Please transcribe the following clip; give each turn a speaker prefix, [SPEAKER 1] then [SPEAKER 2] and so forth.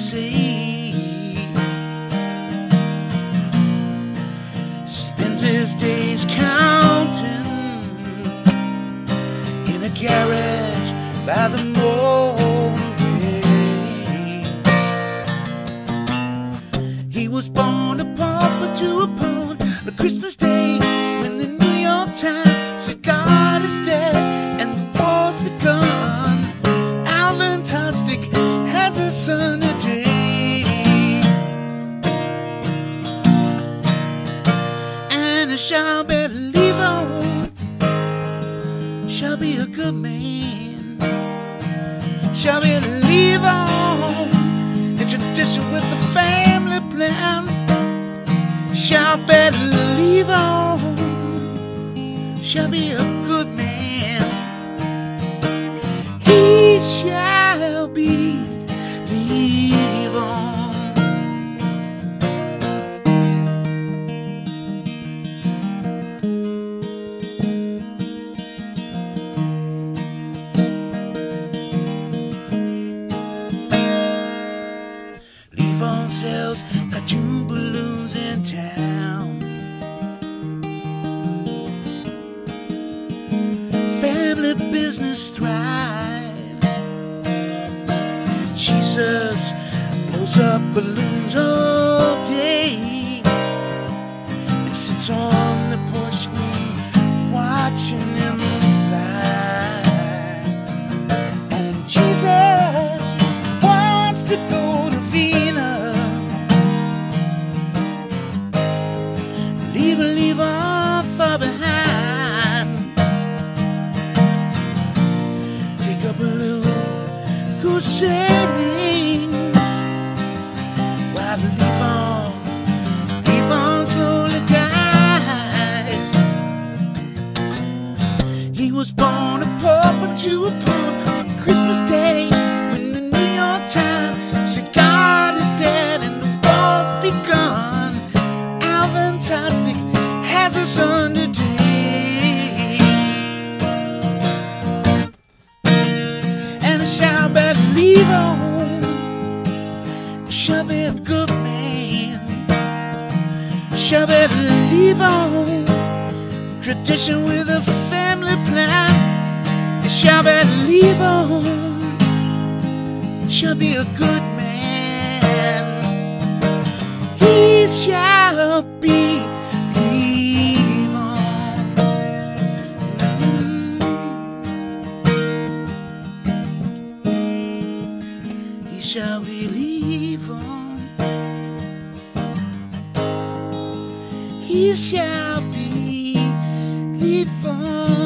[SPEAKER 1] lot. Spends his days counting in a garage by the motorway. He was born a pauper to a pawn on Christmas Day when the New York Times said God is dead shall be a good man. Shall believe on the tradition with the family plan. Shall believe on shall be a good man. Sells cartoon balloons in town. Family business thrives. Jesus blows up balloons all day and sits on the porch sailing. While leave on, leave on slowly dies. He was born a pauper to a pawn on Christmas Day when the New York Times said God is dead and the war's begun. Alvin Tostic has a son today. Shall be a good man. Shall believe on tradition with a family plan. Shall believe on, shall be a good man. He shall be believe on. Mm. He shall be believe on.